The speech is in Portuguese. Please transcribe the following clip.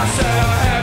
I said